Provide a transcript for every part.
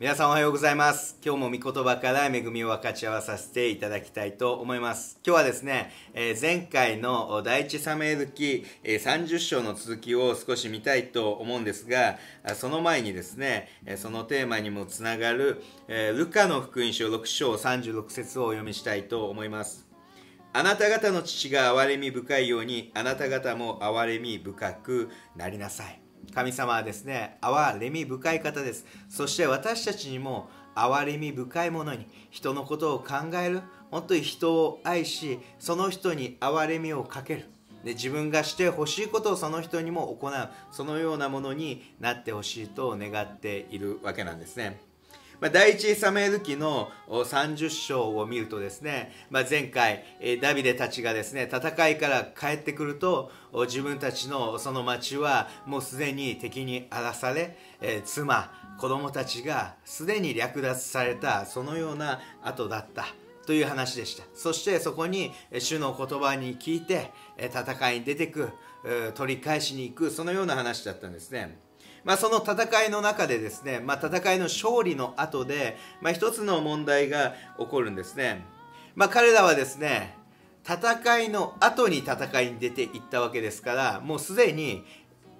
皆さんおはようございます。今日も御言葉から恵みを分かち合わさせていただきたいと思います。今日はですね、え前回の第一サムエル記、え30章の続きを少し見たいと思うんですがその前にですねそのテーマにもつながる、えルカの福音書6章36節をお読みしたいと思います。あなた方の父が憐れみ深いようにあなた方も憐れみ深くなりなさい。神様はですね憐れみ深い方です。そして私たちにも憐れみ深いものに人のことを考える本当に人を愛しその人に憐れみをかける。で自分がしてほしいことをその人にも行う。そのようなものになってほしいと願っているわけなんですね。まあ、第一サムエル記の30章を見るとですね、まあ、前回ダビデたちがですね戦いから帰ってくると自分たちのその町はもうすでに敵に荒らされ、えー妻子供たちがすでに略奪されたそのような後だったという話でした。そしてそこに主の言葉に聞いて戦いに出てく取り返しに行くそのような話だったんですね。まあ、その戦いの中でですね、まあ、戦いの勝利の後で、まあ、一つの問題が起こるんですね、まあ、彼らはですね戦いの後に戦いに出ていったわけですからもうすでに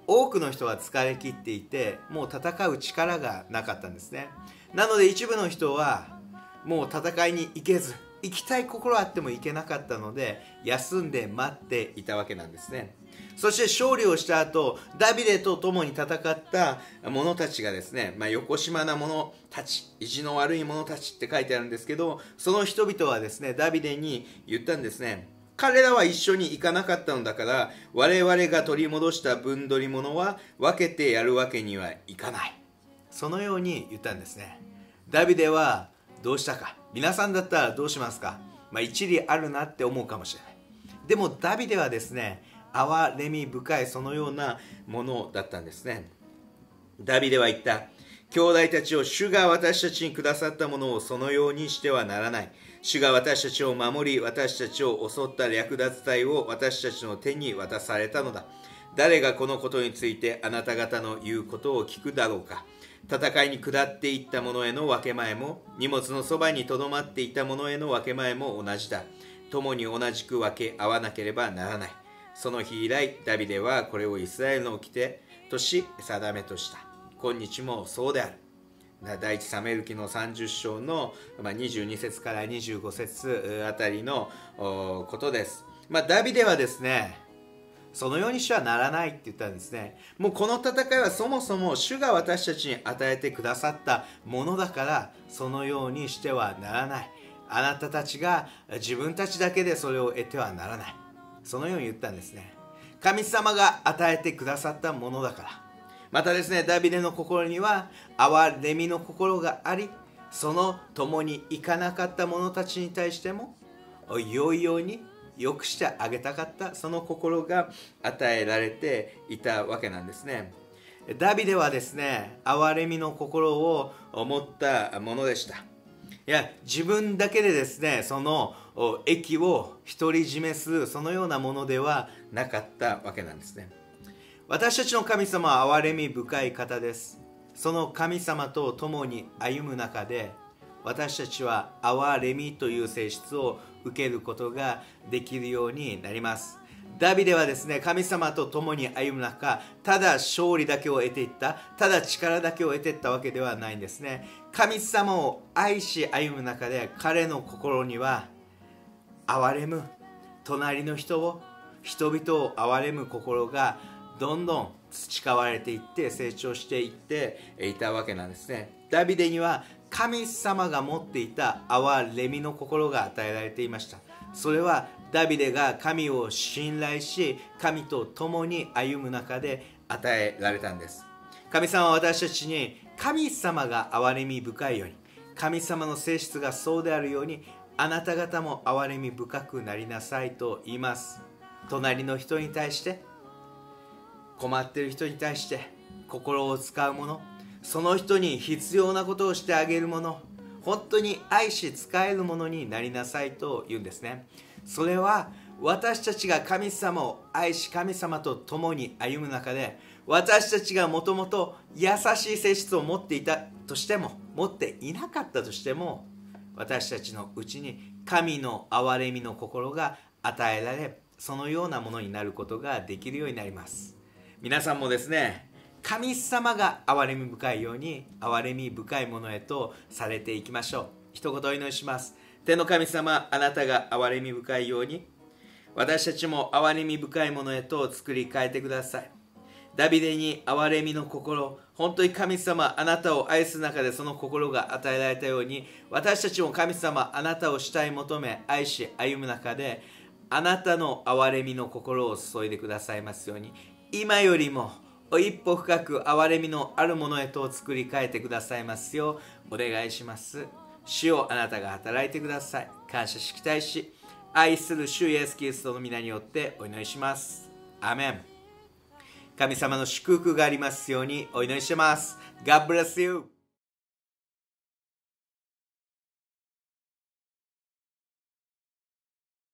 多くの人は疲れ切っていてもう戦う力がなかったんですね。なので一部の人はもう戦いに行けず行きたい心あっても行けなかったので休んで待っていたわけなんですね。そして勝利をした後ダビデと共に戦った者たちがですね、まあ、横島な者たち意地の悪い者たちって書いてあるんですけどその人々はですねダビデに言ったんですね。彼らは一緒に行かなかったのだから我々が取り戻した分取り物は分けてやるわけにはいかない。そのように言ったんですね。ダビデはどうしたか。皆さんだったらどうしますか、まあ、一理あるなって思うかもしれない。でもダビデはですね憐れみ深いそのようなものだったんですね。ダビデは言った。兄弟たちを主が私たちにくださったものをそのようにしてはならない。主が私たちを守り私たちを襲った略奪隊を私たちの手に渡されたのだ。誰がこのことについてあなた方の言うことを聞くだろうか。戦いに下っていった者への分け前も荷物のそばにとどまっていた者への分け前も同じだ。共に同じく分け合わなければならない。その日以来ダビデはこれをイスラエルの掟とし定めとした。今日もそうである。第一サメル記の30章の22節から25節あたりのことです、まあ、ダビデはですねそのようにしてはならないって言ったんですね。もうこの戦いはそもそも主が私たちに与えてくださったものだからそのようにしてはならない。あなたたちが自分たちだけでそれを得てはならない。そのように言ったんですね。神様が与えてくださったものだから。またですねダビデの心には憐れみの心がありその共に行かなかった者たちに対しても良いように良くしてあげたかったその心が与えられていたわけなんですね。ダビデはですね憐れみの心を持ったものでした。いや自分だけでですねその益を独り占めするそのようなものではなかったわけなんですね。私たちの神様は憐れみ深い方です。その神様と共に歩む中で私たちは憐れみという性質を受けることができるようになります。ダビデはですね神様と共に歩む中ただ勝利だけを得ていったただ力だけを得ていったわけではないんですね。神様を愛し歩む中で彼の心には憐れむ隣の人を人々を憐れむ心がどんどん培われていって成長していっていたわけなんですね。ダビデには神様が持っていた憐れみの心が与えられていました。それはダビデが神を信頼し神と共に歩む中で与えられたんです。神様は私たちに神様が憐れみ深いように神様の性質がそうであるようにあなた方も憐れみ深くなりなさいと言います。隣の人に対して困ってる人に対して心を使うものその人に必要なことをしてあげるもの本当に愛し使えるものになりなさいと言うんですね。それは私たちが神様を愛し神様と共に歩む中で私たちがもともと優しい性質を持っていたとしても持っていなかったとしても私たちのうちに神の憐れみの心が与えられそのようなものになることができるようになります。皆さんもですね神様が憐れみ深いように憐れみ深いものへとされていきましょう。一言お祈りします。天の神様あなたが憐れみ深いように私たちも憐れみ深いものへと作り変えてください。ダビデに憐れみの心本当に神様あなたを愛す中でその心が与えられたように私たちも神様あなたを慕い求め愛し歩む中であなたの憐れみの心を注いでくださいますように今よりも一歩深く憐れみのあるものへと作り変えてくださいますようお願いします。主をあなたが働いてください。感謝し期待し愛する主イエスキリストの皆によってお祈りします。アメン。神様の祝福がありますようにお祈りします。God bless you.